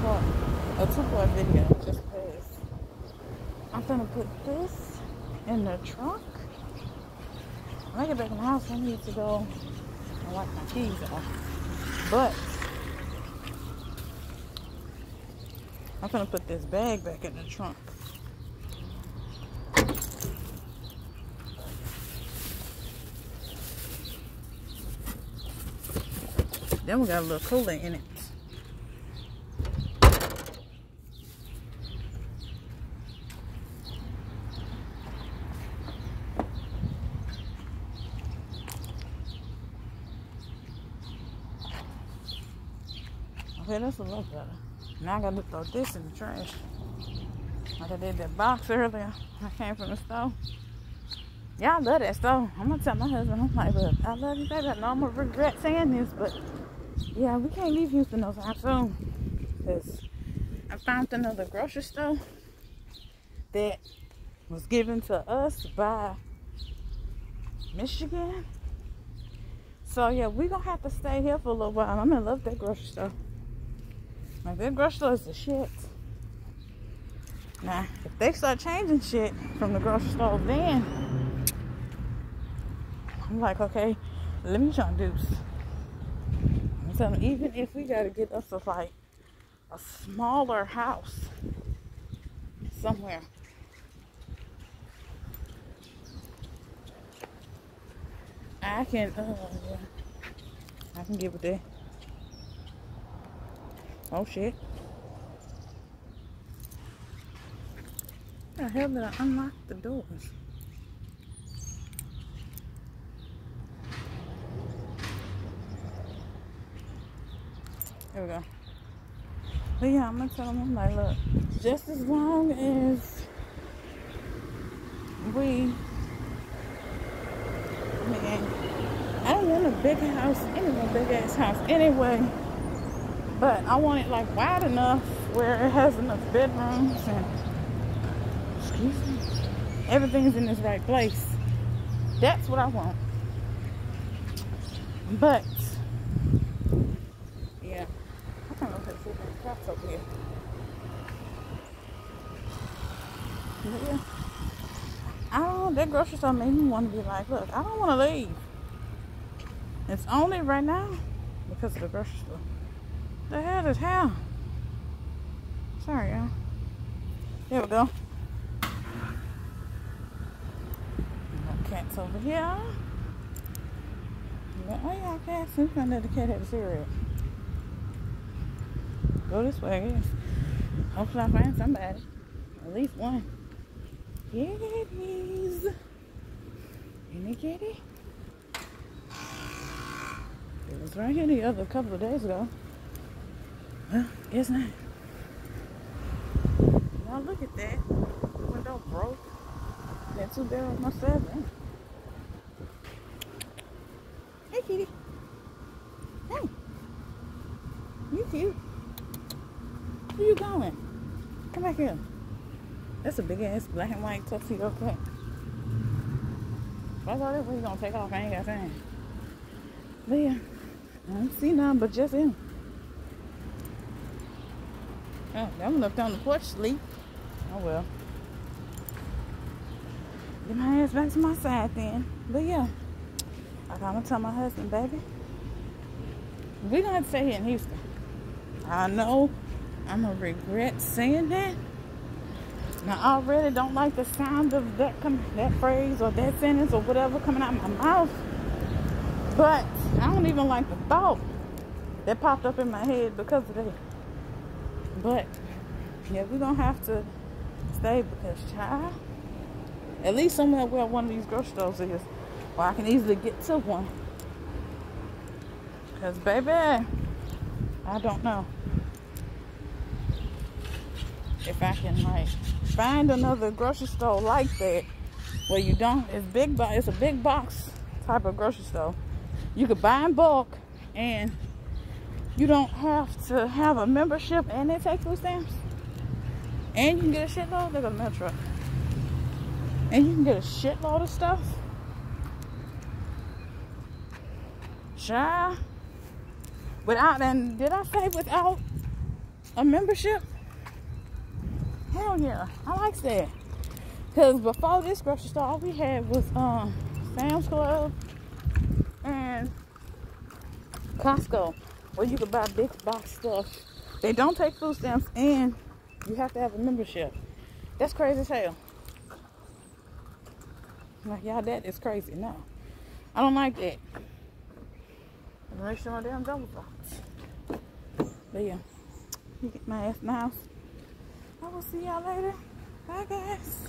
part, a two-part video just because I'm gonna put this in the trunk. When I get back in the house, I need to go and wipe my keys off. But I'm gonna put this bag back in the trunk. Then we got a little cooler in it. Okay, that's a little better. Now I gotta throw this in the trash. Like I did that box earlier. I came from the store. Yeah, I love that store. I'm gonna tell my husband, I'm like, look, I love you, baby. I know I'm gonna regret saying this, but yeah, we can't leave Houston no time soon. Because I found another grocery store that was given to us by Michigan. So yeah, we're gonna have to stay here for a little while. I'm gonna love that grocery store. Like that grocery store is the shit. Now, if they start changing shit from the grocery store, then I'm like, okay, let me try deuce. I'm telling you, even if we gotta get us a like a smaller house somewhere. I can, uh, I can get with that. Oh shit. How the hell did I unlock the doors? There we go. But yeah, I'm gonna tell them, I'm like, look, just as long as we, man, I don't want a big house, anyway, big ass house anyway. But I want it like wide enough where it has enough bedrooms and excuse me, everything's in its right place. That's what I want. But yeah, I don't know if it's even cats over here. Yeah. I don't that grocery store made me want to be like, look, I don't want to leave. It's only right now because of the grocery store. The hell is hell? Sorry, y'all. There we go. Cats over here. Oh yeah, cats. Found that the cat had a cigarette. Go this way, I guess. Hopefully I find somebody. At least one. Kitties. Any kitty? It was right here the other couple of days ago. Well, not. Now look at that. Window broke. That two barrels have been. Hey, kitty. Hey. You cute. Where you going? Come back here. That's a big ass black and white tuxedo cat. I thought that was gonna take off, I ain't got time. Yeah, I don't see none but just him. Oh, that one left on the porch sleep. Oh well. Get my ass back to my side then. But yeah. I'm gonna tell my husband, baby. We're gonna have to stay here in Houston. I know I'm gonna regret saying that. Now I already don't like the sound of that that phrase or that sentence or whatever coming out of my mouth. But I don't even like the thought that popped up in my head because of that. But yeah, we're gonna have to stay because child, at least somewhere where one of these grocery stores is, where I can easily get to one. Cause baby, I don't know if I can like find another grocery store like that where you don't. It's big, but it's a big box type of grocery store. You could buy in bulk and you don't have to have a membership and they take food stamps. And you can get a shitload. A metro. And you can get a shitload of stuff. Sure. Without, and did I say without a membership? Hell yeah, I like that. Cause before this grocery store, all we had was um Sam's Club and Costco, where you can buy big box stuff. They don't take food stamps, and you have to have a membership. That's crazy as hell. Like y'all, that is crazy. No, I don't like that. Make sure my damn double box. But yeah, you get my ass in the house. I will see y'all later. Bye guys.